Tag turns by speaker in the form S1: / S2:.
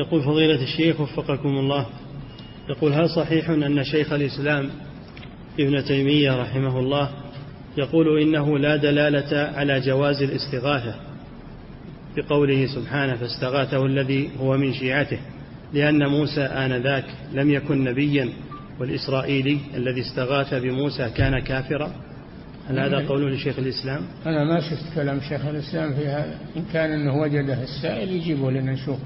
S1: يقول فضيلة الشيخ وفقكم الله. يقول هل صحيح أن شيخ الإسلام ابن تيمية رحمه الله يقول إنه لا دلالة على جواز الاستغاثة؟ بقوله سبحانه فاستغاثه الذي هو من شيعته لأن موسى آنذاك لم يكن نبيا والإسرائيلي الذي استغاث بموسى كان كافرا. هل هذا نعم. قول لشيخ الإسلام؟
S2: أنا ما شفت كلام شيخ الإسلام في هذا. إن كان أنه وجده السائل يجيبه لنا نشوف